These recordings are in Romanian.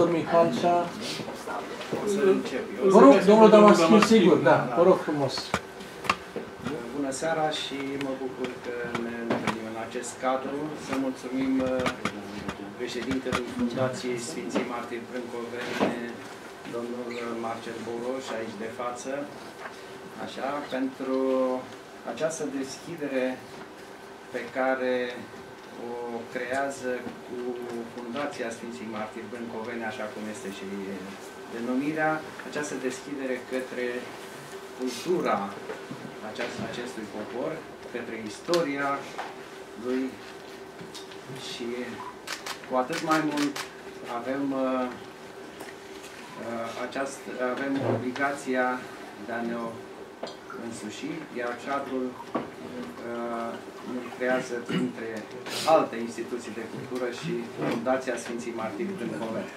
Domnul Mihalcea. O să încep eu. Vă rog, domnul Damaschi, sigur, da, vă rog frumos. Bună seara și mă bucur că ne întâlnim în acest cadru. Să mulțumim uh, președintelui Fundației Sfinții Martiri Brâncoveni, domnul Marcel Boroș, aici de față, așa, pentru această deschidere pe care o creează cu Fundația Sfinții Martiri Brâncoveni, așa cum este și denumirea, această deschidere către cultura aceast, acestui popor, către istoria lui și cu atât mai mult avem, uh, uh, aceast, avem obligația de a ne însuși, iar cadrul uh, ne creează printre alte instituții de cultură și Fundația Sfinții Martiri din Comer.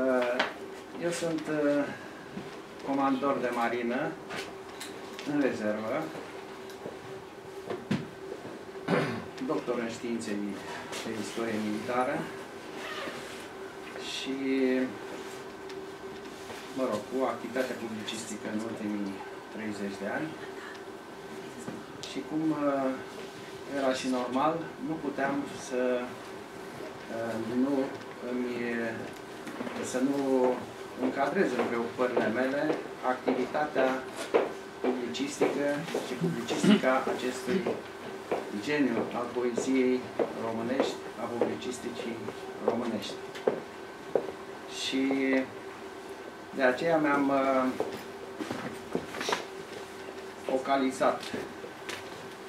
Uh, eu sunt uh, comandor de marină în rezervă, doctor în științe și istorie militară și, mă rog, cu activitatea publicistică în ultimii 30 de ani. Și cum uh, era și normal, nu puteam să uh, nu îmi, să nu încadrez în preocupările mele activitatea publicistică și publicistica acestui geniu al poeziei românești, a publicisticii românești. Și de aceea mi-am uh, focalizat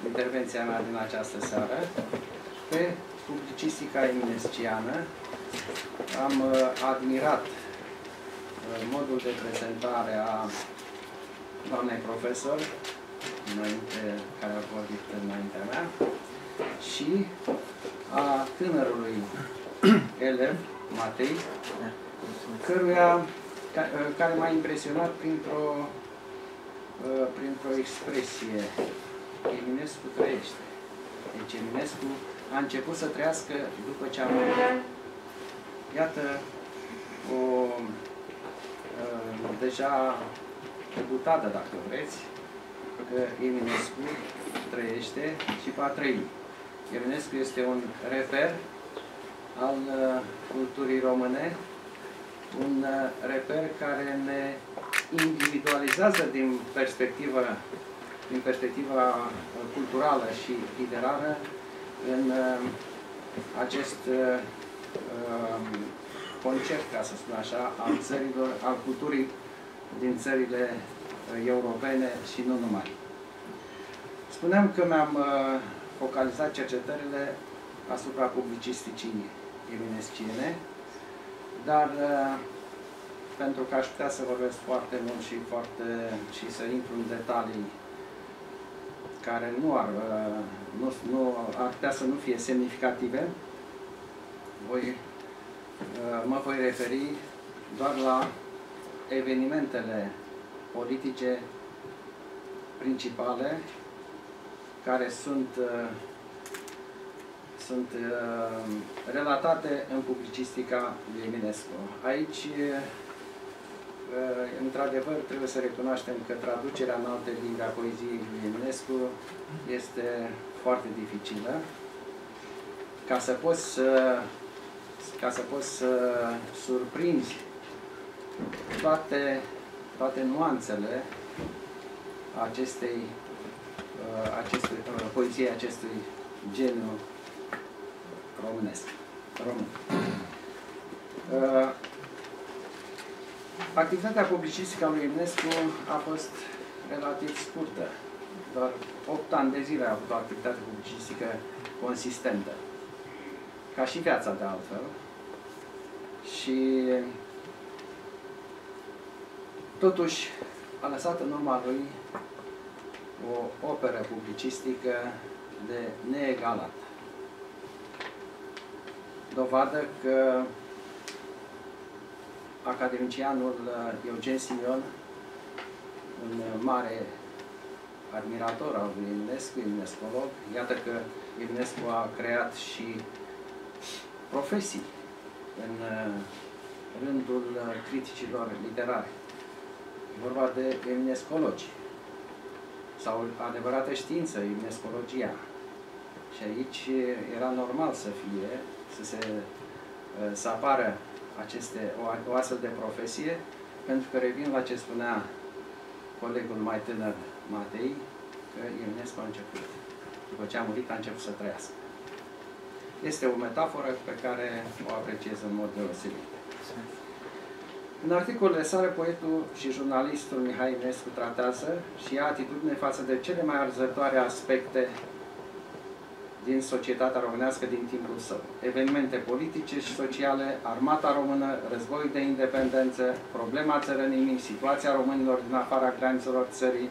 intervenția mea din această seară pe publicistica eminesciană. Am uh, admirat uh, modul de prezentare a doamnei profesor, înainte, care a vorbit înaintea mea, și a tânărului elev, Matei, căruia, care m-a impresionat printr-o printr-o expresie. Eminescu trăiește. Deci Eminescu a început să trăiască după ce a murit. Iată o deja debutată, dacă vreți, că Eminescu trăiește și va trăi. Eminescu este un reper al culturii române, un reper care ne individualizează din perspectiva, din perspectiva culturală și literară în acest concept, ca să spun așa, al țărilor, al culturii din țările europene și nu numai. Spuneam că mi-am focalizat cercetările asupra publicisticii eminesciene, dar pentru că aș putea să vorbesc foarte mult și, foarte, și să intru în detalii care nu ar, nu, nu, ar putea să nu fie semnificative, voi, mă voi referi doar la evenimentele politice principale care sunt, sunt relatate în publicistica lui Eminescu. Aici într-adevăr, trebuie să recunoaștem că traducerea în alte limbi a poeziei lui Eminescu este foarte dificilă. Ca să poți să, ca să, poți să surprinzi toate, toate nuanțele acestei, acestui, poeziei acestui geniu românesc. Român. Activitatea publicistică a lui Eminescu a fost relativ scurtă. Doar 8 ani de zile a avut o activitate publicistică consistentă. Ca și viața de altfel. Și totuși a lăsat în urma lui o operă publicistică de neegalat. Dovadă că academicianul Eugen Simion, un mare admirator al lui Eminescu, eminescolog, iată că Eminescu a creat și profesii în uh, rândul uh, criticilor literari. E vorba de eminescologi sau adevărată știință, eminescologia. Și aici era normal să fie, să se să apară aceste, o, o astfel de profesie, pentru că revin la ce spunea colegul mai tânăr Matei, că Ionescu a început. După ce a murit, a început să trăiască. Este o metaforă pe care o apreciez în mod deosebit. În articolele sale, poetul și jurnalistul Mihai Ionescu tratează și ia atitudine față de cele mai arzătoare aspecte din societatea românească din timpul său. Evenimente politice și sociale, armata română, războiul de independență, problema țărănimii, situația românilor din afara granițelor țării,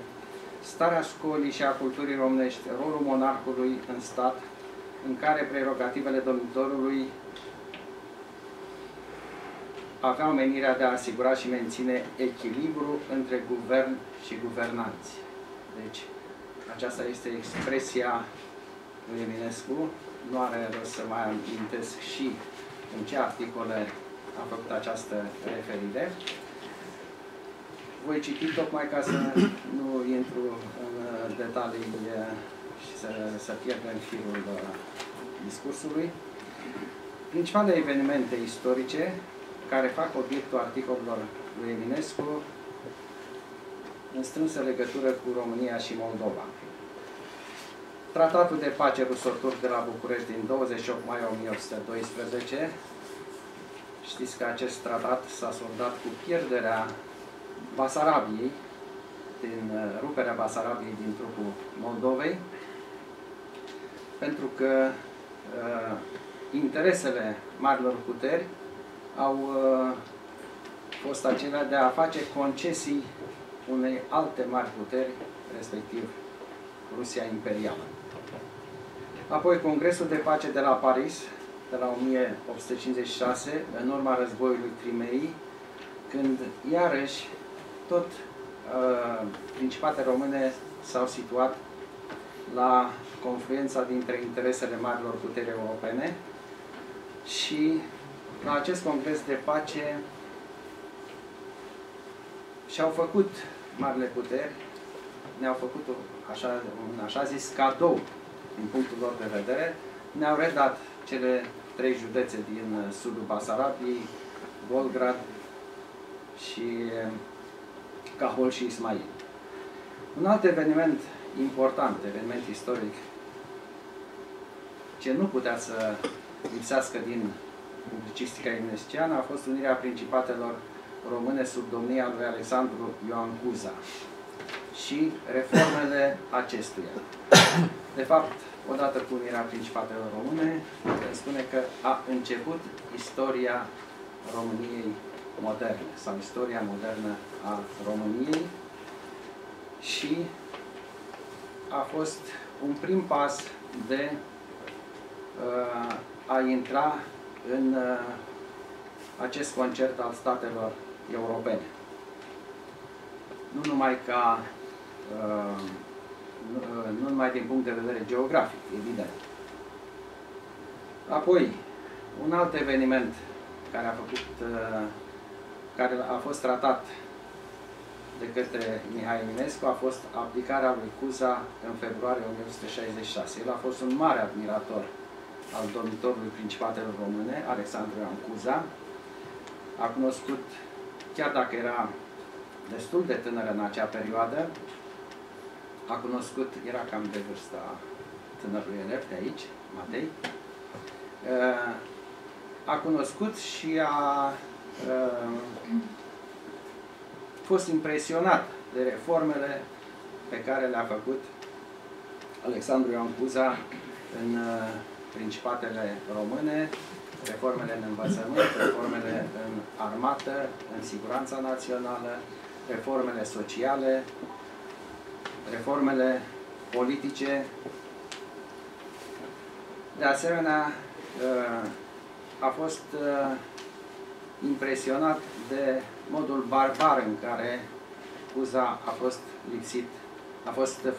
starea școlii și a culturii românești, rolul monarhului în stat, în care prerogativele domnitorului aveau menirea de a asigura și menține echilibru între guvern și guvernanți. Deci, aceasta este expresia lui Eminescu. Nu are rost să mai amintesc și în ce articole a făcut această referire. Voi citi tocmai ca să nu intru în detalii și să, să pierdem firul discursului. Principalele evenimente istorice care fac obiectul articolelor lui Eminescu în strânsă legătură cu România și Moldova. Tratatul de pace rusoturc de la București din 28 mai 1812. Știți că acest tratat s-a soldat cu pierderea Basarabiei, din uh, ruperea Basarabiei din trupul Moldovei, pentru că uh, interesele marilor puteri au uh, fost acelea de a face concesii unei alte mari puteri, respectiv Rusia imperială. Apoi Congresul de Pace de la Paris, de la 1856, în urma războiului Crimei, când iarăși tot uh, principatele române s-au situat la confluența dintre interesele marilor puteri europene și la acest congres de pace și-au făcut marile puteri, ne-au făcut așa, un așa zis cadou din punctul lor de vedere, ne-au redat cele trei județe din uh, sudul Basarabiei, Volgrad și uh, Cahol și Ismail. Un alt eveniment important, eveniment istoric, ce nu putea să lipsească din publicistica ionesciană a fost unirea principatelor române sub domnia lui Alexandru Ioan Cuza și reformele acestuia. De fapt, odată cu unirea Principatelor Române, spune că a început istoria României moderne sau istoria modernă a României și a fost un prim pas de uh, a intra în uh, acest concert al statelor europene. Nu numai ca uh, nu numai din punct de vedere geografic, evident. Apoi, un alt eveniment care a făcut, uh, care a fost tratat de către Mihai Eminescu a fost aplicarea lui Cuza în februarie 1966. El a fost un mare admirator al domnitorului Principatelor Române, Alexandru Ioan Cuza. A cunoscut, chiar dacă era destul de tânăr în acea perioadă, a cunoscut, era cam de vârsta tânărului elev de aici, Matei, uh, a cunoscut și a uh, fost impresionat de reformele pe care le-a făcut Alexandru Ioan Cuza în uh, Principatele Române, reformele în învățământ, reformele în armată, în siguranța națională, reformele sociale, reformele politice. De asemenea, uh, a fost uh, impresionat de modul barbar în care Cuza a fost lipsit, a fost uh,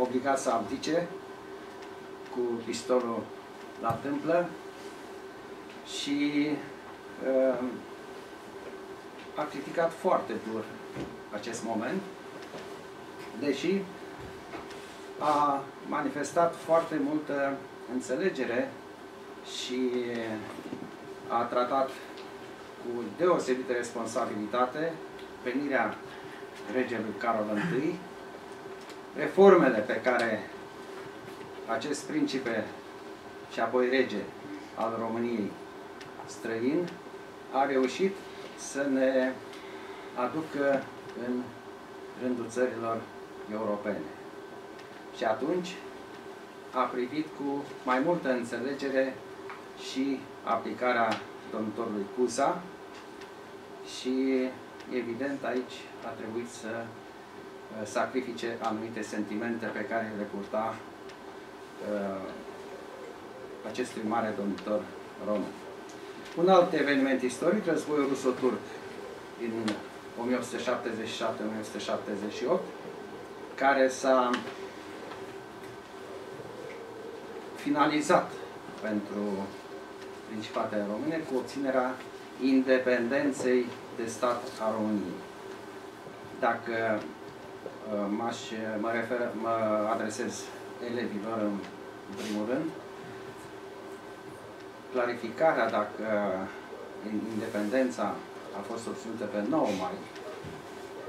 obligat să abdice cu pistolul la tâmplă și uh, a criticat foarte dur acest moment, deși a manifestat foarte multă înțelegere și a tratat cu deosebită responsabilitate venirea regelui Carol I, reformele pe care acest principe și apoi rege al României străin a reușit să ne aducă în rândul țărilor europene. Și atunci a privit cu mai multă înțelegere și aplicarea domnitorului Cusa și evident aici a trebuit să uh, sacrifice anumite sentimente pe care le purta uh, acestui mare domnitor român. Un alt eveniment istoric, războiul ruso-turc din 1877-1978, care s-a finalizat pentru Principatele Române cu obținerea independenței de stat a României. Dacă uh, m-aș, mă, refer, mă adresez elevilor în primul rând, clarificarea dacă independența a fost obținută pe 9 mai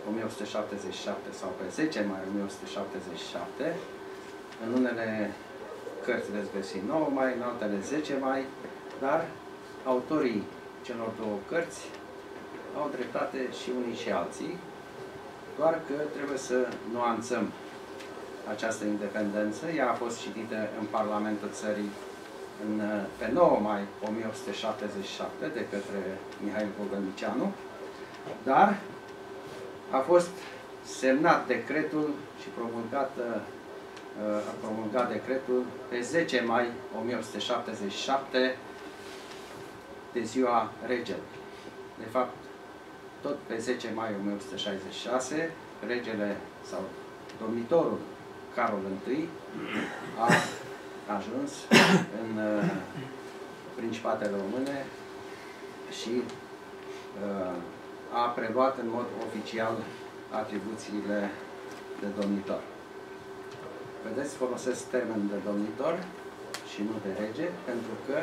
1877 sau pe 10 mai 1877, în unele cărți veți găsi 9 mai, în altele 10 mai, dar autorii celor două cărți au dreptate și unii și alții, doar că trebuie să nuanțăm această independență. Ea a fost citită în Parlamentul țării în, pe 9 mai 1877 de către Mihail Bogănicianu, dar a fost semnat decretul și promulgat, a promulgat decretul pe 10 mai 1877 de ziua regelui. De fapt, tot pe 10 mai 1866, regele sau domnitorul Carol I a ajuns în uh, Principatele Române și uh, a preluat în mod oficial atribuțiile de domnitor. Vedeți, folosesc termen de domnitor și nu de rege, pentru că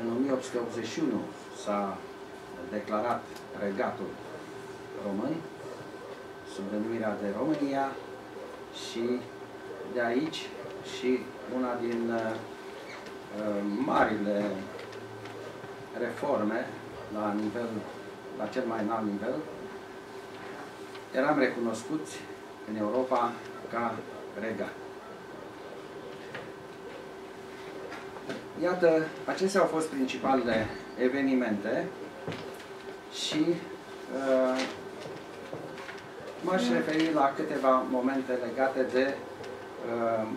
în 1881 s-a declarat regatul român sub denumirea de România și de aici și una din uh, uh, marile reforme la nivel, la cel mai înalt nivel, eram recunoscuți în Europa ca regat. Iată, acestea au fost principalele evenimente și uh, m-aș referi la câteva momente legate de uh,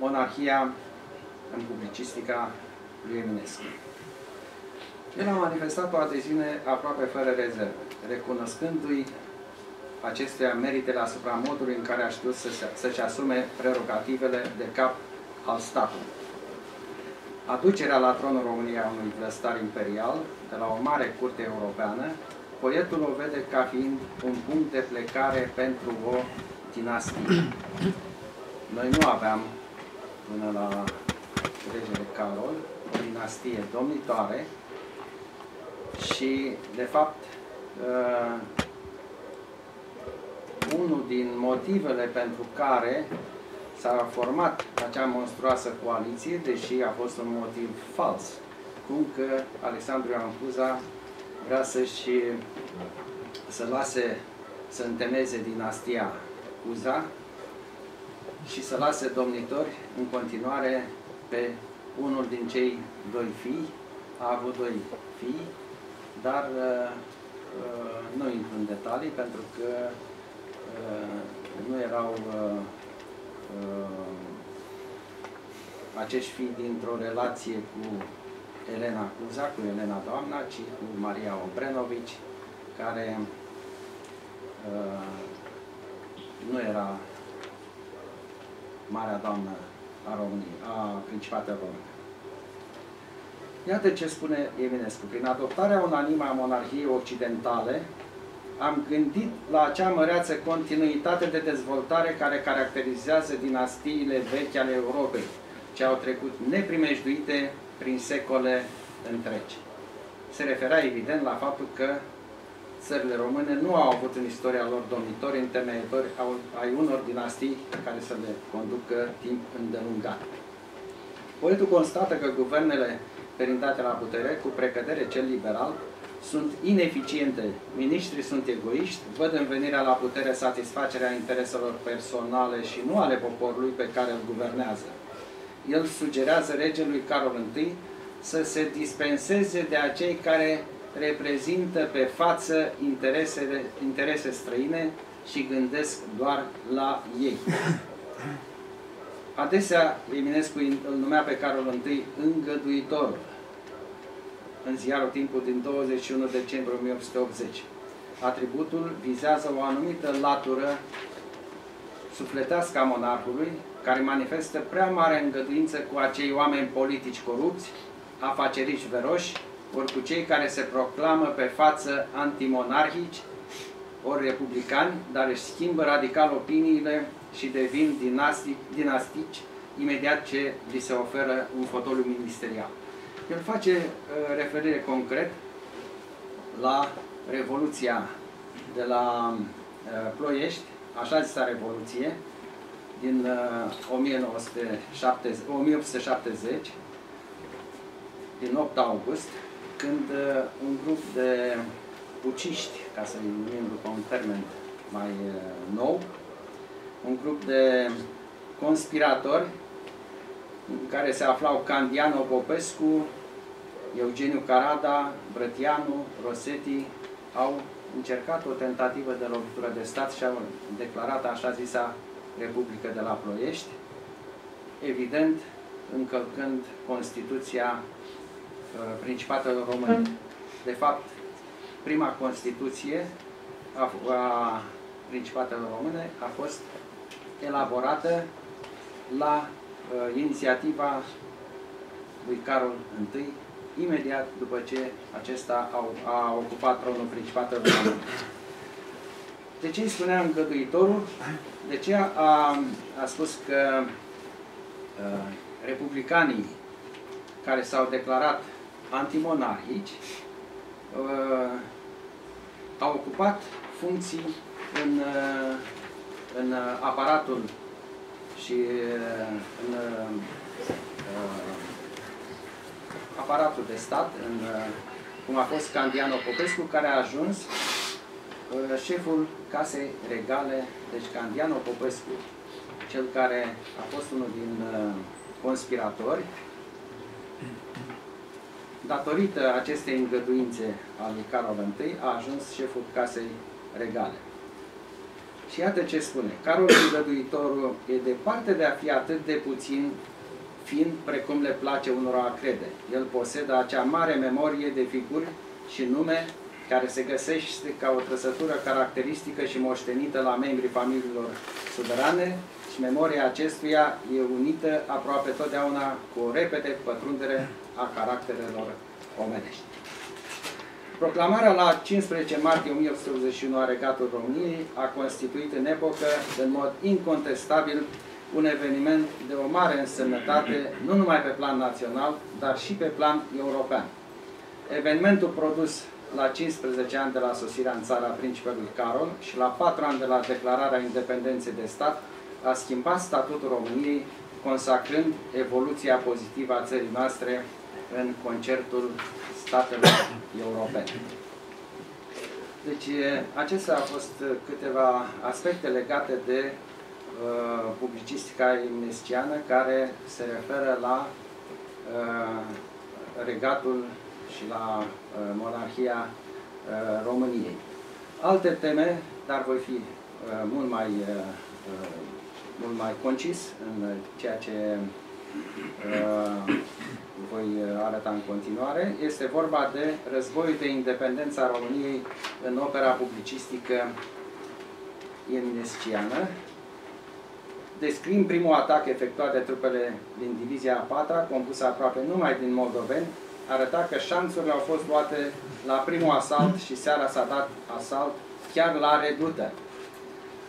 monarhia în publicistica lui Eminescu. El a manifestat o adeziune aproape fără rezervă, recunoscându-i acestea meritele asupra modului în care a știut să-și să asume prerogativele de cap al statului. Aducerea la tronul României a unui vlăstar imperial de la o mare curte europeană, poetul o vede ca fiind un punct de plecare pentru o dinastie. Noi nu aveam până la regele Carol, o dinastie domnitoare și, de fapt, uh, unul din motivele pentru care s-a format acea monstruoasă coaliție, deși a fost un motiv fals, cum că Alexandru Ioan Cuza vrea să-și să lase să întemeze dinastia Cuza și să lase domnitori în continuare pe unul din cei doi fii, a avut doi fii, dar uh, uh, nu intru în detalii pentru că uh, nu erau uh, uh, acești fii dintr-o relație cu Elena Cuza, cu Elena Doamna, ci cu Maria Obrenovici, care uh, nu era Marea Doamnă a României, a Principatelor Române. Iată ce spune Eminescu. Prin adoptarea unanimă a monarhiei occidentale, am gândit la acea măreață continuitate de dezvoltare care caracterizează dinastiile vechi ale Europei, ce au trecut neprimejduite prin secole întregi. Se referea evident la faptul că țările române nu au avut în istoria lor domnitori întemeitori ai unor dinastii care să le conducă timp îndelungat. Poetul constată că guvernele perindate la putere, cu precădere cel liberal, sunt ineficiente, miniștrii sunt egoiști, văd în venirea la putere satisfacerea intereselor personale și nu ale poporului pe care îl guvernează. El sugerează regelui Carol I să se dispenseze de acei care reprezintă pe față interese, interese străine și gândesc doar la ei. Adesea Eminescu îl numea pe Carol I îngăduitor în ziarul Timpul din 21 decembrie 1880. Atributul vizează o anumită latură sufletească a monarhului, care manifestă prea mare îngăduință cu acei oameni politici corupți, afaceriști veroși, ori cu cei care se proclamă pe față antimonarhici, ori republicani, dar își schimbă radical opiniile și devin dinastic, dinastici imediat ce li se oferă un fotoliu ministerial. El face uh, referire concret la Revoluția de la uh, Ploiești, așa zisa Revoluție, din uh, 1970, 1870, din 8 august, când uh, un grup de puciști, ca să-i numim după un termen mai uh, nou, un grup de conspiratori în care se aflau Candiano Popescu, Eugeniu Carada, Brătianu, Rosetti, au încercat o tentativă de lovitură de stat și au declarat așa zisa Republică de la Ploiești, evident încălcând Constituția uh, Principatelor Române. De fapt, prima Constituție a, a Principatelor Române a fost elaborată la uh, inițiativa lui Carol I, imediat după ce acesta a, a ocupat tronul Principatelor Române. De ce îi spunea îngăduitorul? De ce a, a spus că uh, republicanii care s-au declarat antimonarhici uh, au ocupat funcții în, uh, în aparatul și uh, în uh, aparatul de stat, în, uh, cum a fost Candiano Popescu, care a ajuns uh, șeful Casei Regale, deci Candiano Popescu, cel care a fost unul din uh, conspiratori, datorită acestei îngăduințe al lui Carol I, a ajuns șeful Casei Regale. Și iată ce spune. Carol Îngăduitorul e departe de a fi atât de puțin fiind precum le place unora a crede. El posedă acea mare memorie de figuri și nume care se găsește ca o trăsătură caracteristică și moștenită la membrii familiilor suverane și memoria acestuia e unită aproape totdeauna cu o repede pătrundere a caracterelor omenești. Proclamarea la 15 martie 1881 a Regatului României a constituit în epocă, în mod incontestabil, un eveniment de o mare însemnătate, nu numai pe plan național, dar și pe plan european. Evenimentul produs la 15 ani de la sosirea în țara principelui Carol și la 4 ani de la declararea independenței de stat, a schimbat statutul României, consacrând evoluția pozitivă a țării noastre în concertul statelor europene. Deci, acestea au fost câteva aspecte legate de Uh, publicistica imnesciană care se referă la uh, regatul și la uh, monarhia României. Alte teme, dar voi fi mult mai, mult mai concis în ceea ce voi arăta în continuare. Este vorba de războiul de independență a României în opera publicistică imnesciană, descrim primul atac efectuat de trupele din Divizia a 4 compusă aproape numai din moldoveni, arăta că șanțurile au fost luate la primul asalt și seara s-a dat asalt chiar la redută.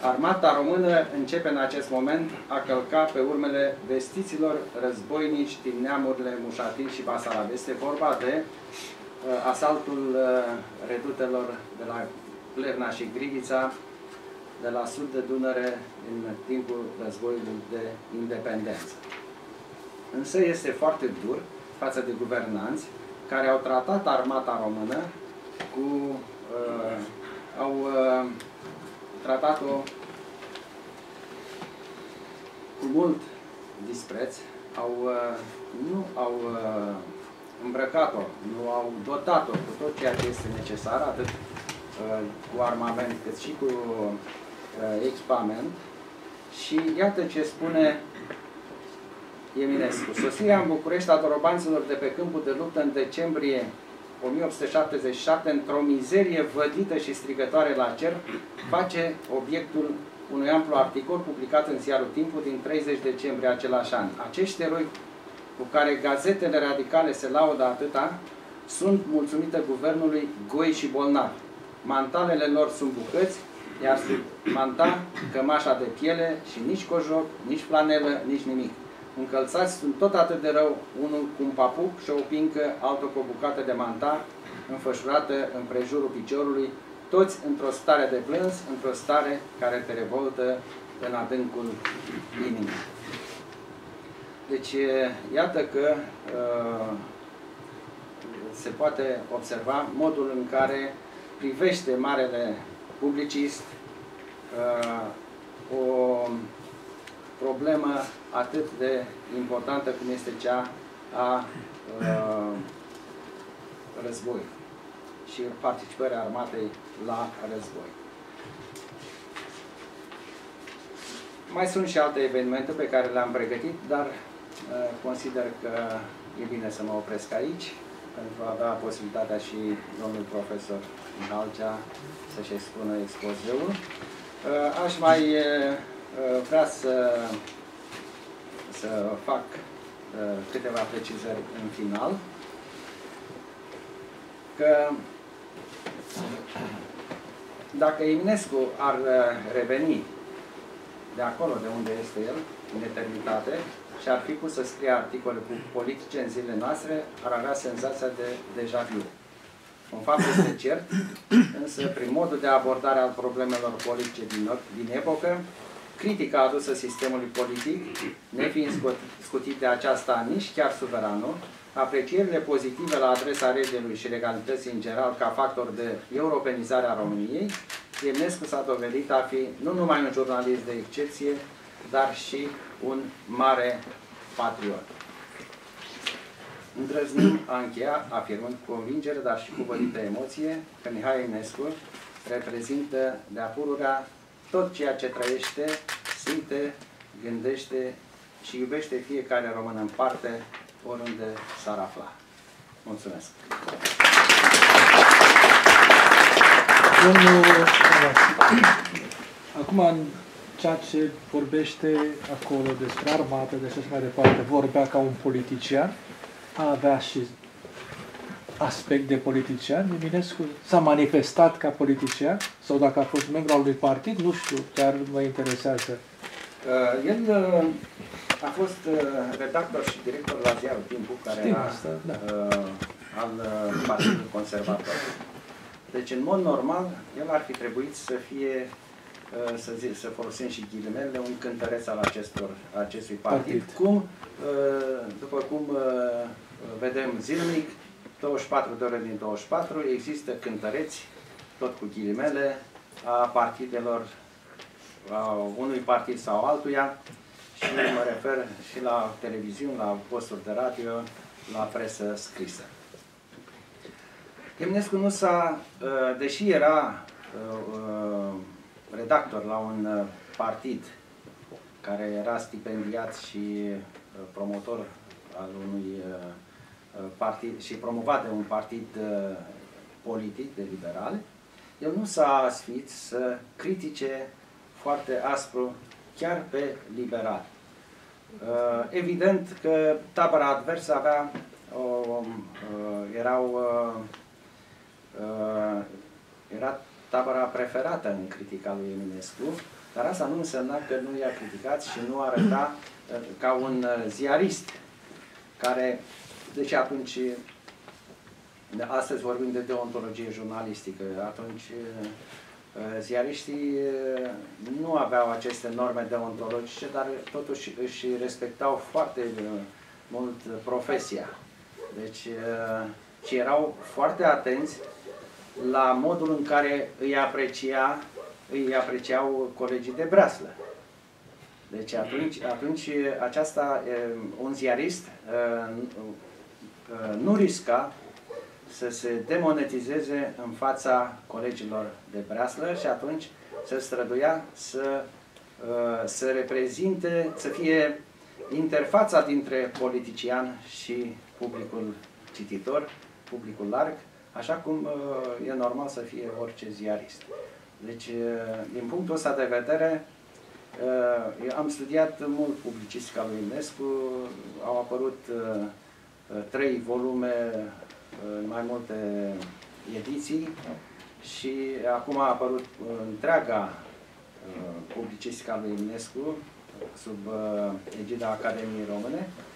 Armata română începe în acest moment a călca pe urmele vestiților războinici din neamurile Mușatin și Basarab. Este vorba de uh, asaltul uh, redutelor de la Plerna și Grivița, de la sud de Dunăre, în timpul războiului de independență. Însă este foarte dur față de guvernanți care au tratat armata română cu... Uh, au uh, tratat-o cu mult dispreț, au, uh, nu au uh, îmbrăcat-o, nu au dotat-o cu tot ceea ce este necesar, atât uh, cu armament cât și cu echipament. Și iată ce spune Eminescu. Sosirea în București a dorobanților de pe câmpul de luptă în decembrie 1877, într-o mizerie vădită și strigătoare la cer, face obiectul unui amplu articol publicat în ziarul Timpul din 30 decembrie același an. Acești eroi cu care gazetele radicale se laudă atâta, sunt mulțumite guvernului goi și bolnavi. Mantalele lor sunt bucăți, iar sub manta, cămașa de piele și nici cojoc, nici flanelă, nici nimic. Încălțați sunt tot atât de rău, unul cu un papuc și o pincă, altul cu o bucată de manta, înfășurată în prejurul piciorului, toți într-o stare de plâns, într-o stare care te revoltă în adâncul inimii. Deci, iată că uh, se poate observa modul în care privește marele publicist uh, o problemă atât de importantă cum este cea a uh, războiului și participării armatei la război. Mai sunt și alte evenimente pe care le-am pregătit, dar uh, consider că e bine să mă opresc aici, pentru a avea posibilitatea și domnul profesor Mihalcea să-și expună expozeul. Uh, aș mai uh, vrea să, să fac câteva precizări în final, că dacă Eminescu ar uh, reveni de acolo de unde este el, în eternitate, și ar fi pus să scrie articole cu politice în zilele noastre, ar avea senzația de deja vu. Un fapt este cert, însă prin modul de abordare al problemelor politice din, din epocă, critica adusă sistemului politic, nefiind scutit de aceasta nici chiar suveranul, aprecierile pozitive la adresa regelui și legalității în general ca factor de europenizare a României, Eminescu s-a dovedit a fi nu numai un jurnalist de excepție, dar și un mare patriot. Îndrăznim a încheia afirmând cu convingere, dar și cu vădită emoție, că Mihai Eminescu reprezintă de apururea tot ceea ce trăiește, simte, gândește și iubește fiecare român în parte, oriunde s-ar afla. Mulțumesc! Domnul, acum în ceea ce vorbește acolo despre armată, de așa mai departe, vorbea ca un politician, a avea și aspect de politician. Eminescu s-a manifestat ca politician sau dacă a fost membru al unui partid, nu știu, chiar mă interesează. Uh, el uh, a fost uh, redactor și director la ziarul Timpul, care Știm era asta, da. uh, al uh, Partidului Conservator. Deci, în mod normal, el ar fi trebuit să fie, uh, să, zi, să folosim și ghilimele, un cântăreț al acestor, acestui partid, partid. cum, uh, după cum uh, vedem zilnic, 24 de ore din 24, există cântăreți, tot cu ghilimele, a partidelor, a unui partid sau altuia, și mă refer și la televiziuni, la posturi de radio, la presă scrisă. Eminescu nu s-a, uh, deși era uh, uh, redactor la un partid care era stipendiat și promotor al unui partid și promovat de un partid politic de liberal, el nu s-a asfit să critique foarte aspru chiar pe liberal. Uh, evident că tabăra adversă avea o, erau, era tabăra preferată în critica lui Eminescu, dar asta nu însemna că nu i-a criticat și nu arăta ca un ziarist care, deci atunci, astăzi vorbim de deontologie jurnalistică, atunci ziariștii nu aveau aceste norme deontologice, dar totuși își respectau foarte mult profesia. Deci, și erau foarte atenți la modul în care îi, aprecia, îi apreciau colegii de breaslă. Deci atunci, atunci aceasta, un ziarist nu risca să se demonetizeze în fața colegilor de breaslă și atunci se străduia să, să reprezinte, să fie interfața dintre politician și publicul cititor, publicul larg, așa cum uh, e normal să fie orice ziarist. Deci, uh, din punctul ăsta de vedere, uh, eu am studiat mult publicistica lui Eminescu, au apărut trei volume în mai multe ediții și acum a apărut întreaga publicistica lui Eminescu sub egida Academiei Române Eh,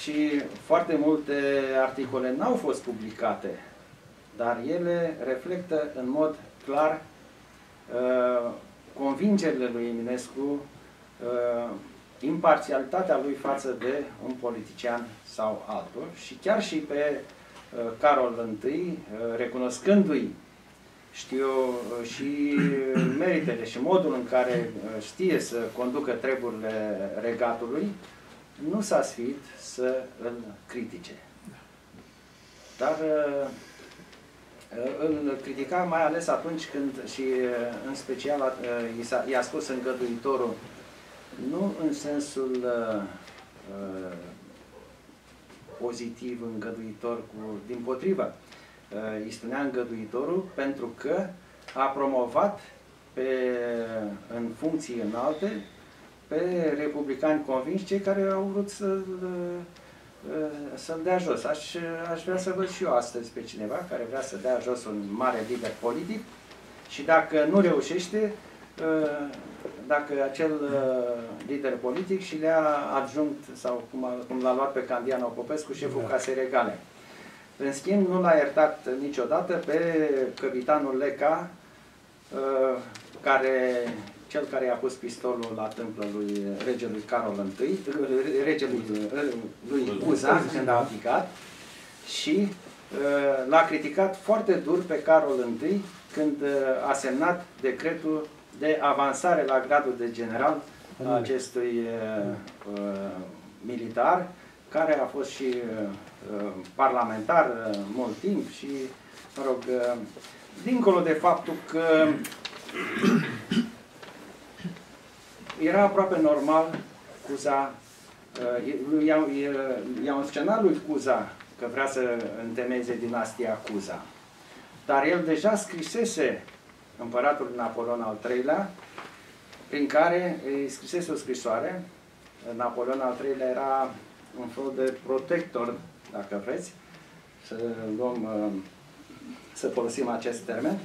și foarte multe articole n-au fost publicate, dar ele reflectă în mod clar uh, convingerile lui Eminescu, uh, imparțialitatea lui față de un politician sau altul și chiar și pe uh, Carol I, recunoscându-i știu și meritele și modul în care știe să conducă treburile regatului, nu s-a sfit să îl critique. Dar uh, îl critica mai ales atunci când, și uh, în special uh, i-a spus îngăduitorul, nu în sensul uh, pozitiv, îngăduitor, cu, din potrivă, îi spunea îngăduitorul pentru că a promovat pe, în funcții înalte pe republicani convinși, cei care au vrut să să-l dea jos. Aș, aș vrea să văd și eu astăzi pe cineva care vrea să dea jos un mare lider politic și dacă nu reușește, dacă acel lider politic și le-a adjunct, sau cum, cum l-a luat pe Candiano Popescu, șeful da. Casei Regale. În schimb, nu l-a iertat niciodată pe capitanul Leca, care cel care a pus pistolul la tâmplă lui regelui Carol I, regelui lui Cuza, când a aplicat, și uh, l-a criticat foarte dur pe Carol I când uh, a semnat decretul de avansare la gradul de general a acestui uh, militar, care a fost și parlamentar mult timp și, mă rog, dincolo de faptul că era aproape normal Cuza, uh, i-a înscenat lui Cuza că vrea să întemeieze dinastia Cuza. Dar el deja scrisese împăratul Napoleon al III-lea, prin care îi scrisese o scrisoare. Napoleon al III-lea era un fel de protector, dacă vreți, să luăm, uh, să folosim acest termen,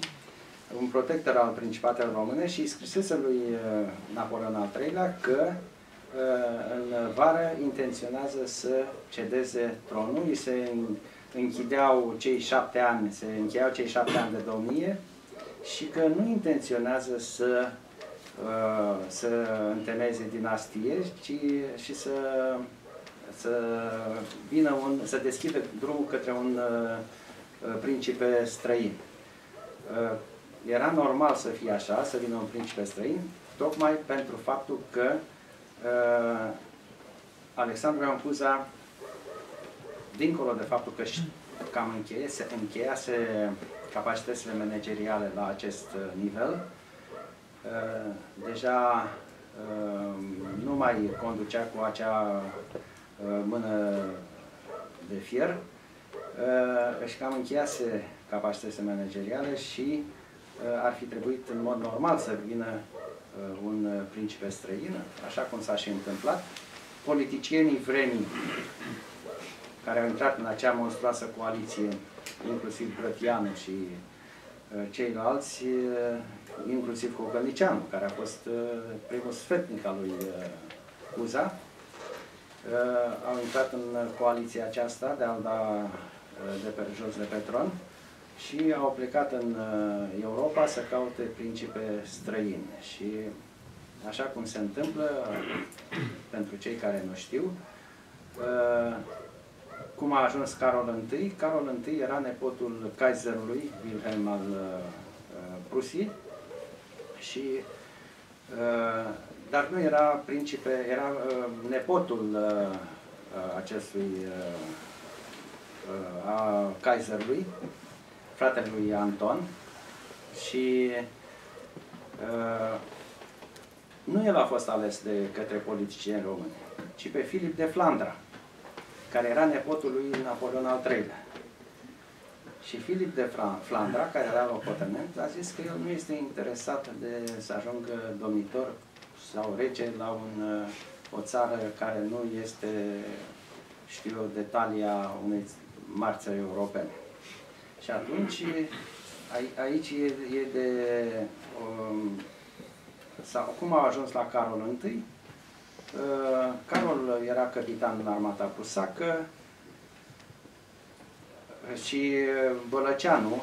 un protector al Principatelor Române și scrisese lui uh, Napoleon al III-lea că uh, în vară intenționează să cedeze tronul, îi se închideau cei șapte ani, se încheiau cei șapte ani de domnie și că nu intenționează să, uh, să întemeieze dinastie, ci și să, să vină un, să deschidă drumul către un principe străin era normal să fie așa, să vină un principe străin, tocmai pentru faptul că uh, Alexandru Ioan Cuza, dincolo de faptul că cam încheiase, încheiase capacitățile manageriale la acest uh, nivel, uh, deja uh, nu mai conducea cu acea uh, mână de fier, uh, își cam încheiase capacitățile manageriale și Uh, ar fi trebuit în mod normal să vină uh, un principe străin, așa cum s-a și întâmplat. Politicienii vremii care au intrat în acea monstruoasă coaliție, inclusiv Brătianu și ceilalți, inclusiv Cogălnicianu, care a fost primul sfetnic al lui Cuza, au intrat în coaliția aceasta de a da de pe jos de Petron și au plecat în Europa să caute principe străini. Și așa cum se întâmplă, pentru cei care nu știu, cum a ajuns Carol I. Carol I era nepotul Kaiserului Wilhelm al Prusiei și dar nu era principe, era nepotul acestui a Kaiserului, fratele lui Anton și nu el a fost ales de către politicieni români, ci pe Filip de Flandra, care era nepotul lui Napoleon al III-lea. Și Filip de Flandra, care era locotenent, a zis că el nu este interesat de să ajungă domnitor sau rege la un, o țară care nu este, știu eu, detalia unei mari țări europene. Și atunci, aici e, e de... Um, sau cum a ajuns la Carol I? Uh, Carol era capitan în armata prusacă și Bălăceanu,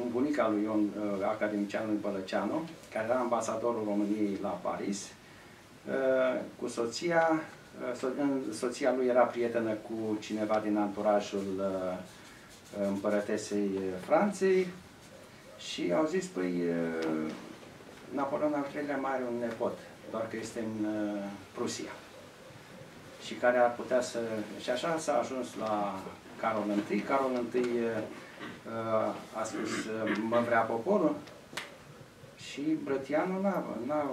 un bunic al lui Ion, uh, academicianului Bălăceanu, care era ambasadorul României la Paris, uh, cu soția, soția lui era prietenă cu cineva din anturajul împărătesei Franței și au zis, păi, Napoleon al III-lea mai are un nepot, doar că este în Prusia și care ar putea să... Și așa s-a ajuns la Carol I. Carol I a spus, mă vrea poporul și Brătianu n-a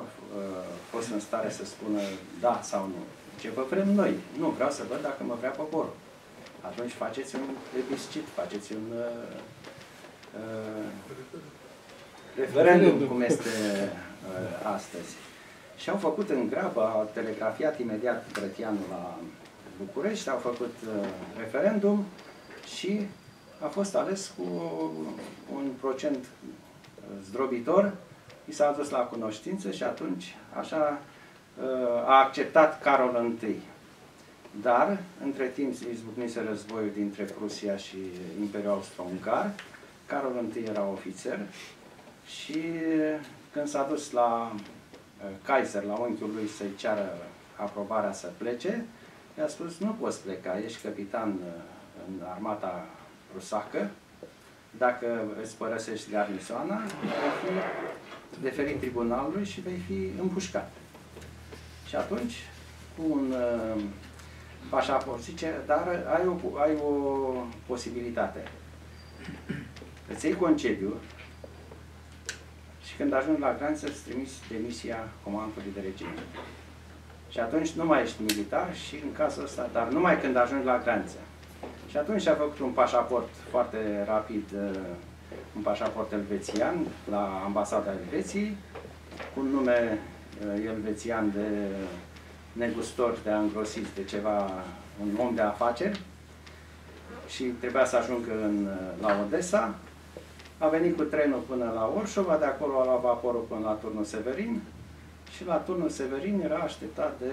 fost în stare să spună da sau nu. Ce vă vrem noi? Nu, vreau să văd dacă mă vrea poporul atunci faceți un plebiscit, faceți un uh, uh, referendum, cum este uh, astăzi. Și au făcut în grabă, au telegrafiat imediat Brătianul la București, au făcut uh, referendum și a fost ales cu un procent uh, zdrobitor, i s-a adus la cunoștință și atunci așa uh, a acceptat Carol I. Dar, între timp, izbucnise războiul dintre Prusia și Imperiul Austro-Ungar. Carol I era ofițer și când s-a dus la uh, Kaiser, la unchiul lui, să-i ceară aprobarea să plece, i-a spus, nu poți pleca, ești capitan uh, în armata prusacă, dacă îți părăsești garnisoana, vei fi deferit tribunalului și vei fi împușcat. Și atunci, cu un uh, pașaport. Zice, dar ai o, ai o posibilitate. Îți iei concediu și când ajungi la graniță îți trimiți demisia comandului de regime. Și atunci nu mai ești militar și în cazul ăsta, dar numai când ajungi la graniță. Și atunci a făcut un pașaport foarte rapid, uh, un pașaport elvețian la ambasada Elveției, cu un nume uh, elvețian de negustor de angrosit de ceva, un om de afaceri și trebuia să ajungă în, la Odessa. A venit cu trenul până la Orșova, de acolo a luat vaporul până la turnul Severin și la turnul Severin era așteptat de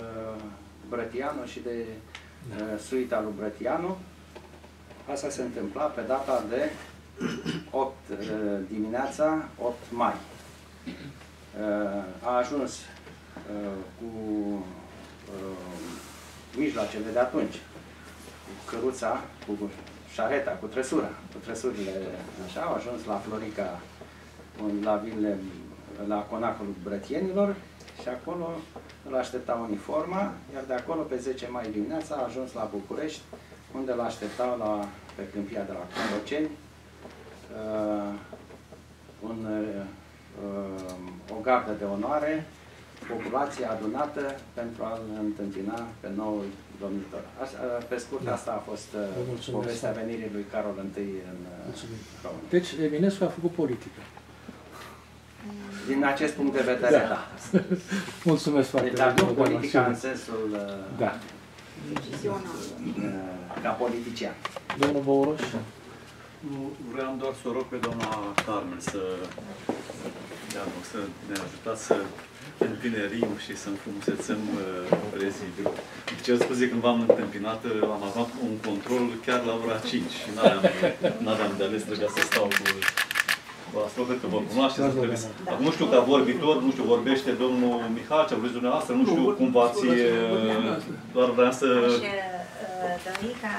uh, Brătianu și de uh, suita lui Brătianu. Asta se întâmpla pe data de 8 uh, dimineața, 8 mai. Uh, a ajuns Uh, cu uh, mijloacele de atunci, cu căruța, cu șareta, cu trăsura, cu trăsurile așa, au ajuns la Florica, la vile, la conacul brătienilor și acolo îl aștepta uniforma, iar de acolo pe 10 mai dimineața a ajuns la București, unde îl așteptau la, pe câmpia de la Condoceni, uh, un, uh, o gardă de onoare populația adunată pentru a-l întâmpina pe noul domnitor. Asta, pe scurt, asta a fost uh, povestea venirii lui Carol I în uh, Mulțumim. România. Deci, Eminescu a făcut politică. Din acest punct de vedere, da. da. Mulțumesc foarte deci, mult. Dar nu politica în sensul... Da. Decizional. ca politician. Domnul Bouroș? Nu, vreau doar să o rog pe doamna Carmen să, da, nu, să ne ajutați să întinerim și să înfrumusețăm uh, rezidiul. Deci eu scuze, când v-am întâmpinat, uh, am avut un control chiar la ora 5 și n-aveam de ales, trebuia să stau cu Vă ascult, cred că vă cunoașteți. Trebuie să... Acum nu știu ca vorbitor, nu știu, vorbește domnul Mihai, ce vreți dumneavoastră, nu știu cum v-ați... uh, Doar vreau să... Aș uh, dori ca